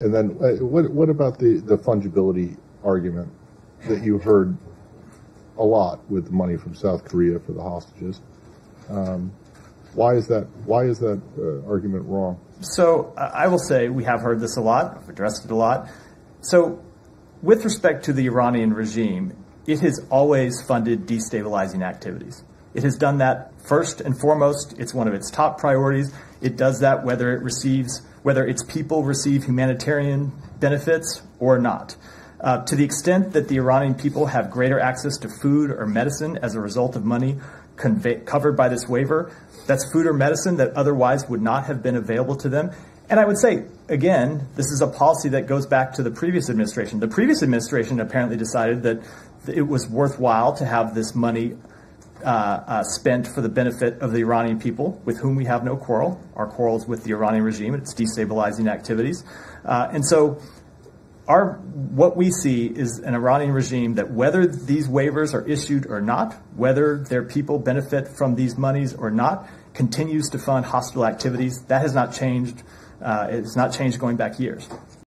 And then uh, what, what about the, the fungibility argument that you heard a lot with the money from South Korea for the hostages? Um, why is that, why is that uh, argument wrong? So I will say we have heard this a lot. I've addressed it a lot. So with respect to the Iranian regime, it has always funded destabilizing activities. It has done that first and foremost. It's one of its top priorities. It does that whether it receives, whether its people receive humanitarian benefits or not. Uh, to the extent that the Iranian people have greater access to food or medicine as a result of money convey, covered by this waiver, that's food or medicine that otherwise would not have been available to them. And I would say, again, this is a policy that goes back to the previous administration. The previous administration apparently decided that it was worthwhile to have this money uh, uh, spent for the benefit of the Iranian people, with whom we have no quarrel. Our quarrel is with the Iranian regime and its destabilizing activities. Uh, and so our, what we see is an Iranian regime that whether these waivers are issued or not, whether their people benefit from these monies or not, continues to fund hostile activities. That has not changed. Uh, it's not changed going back years.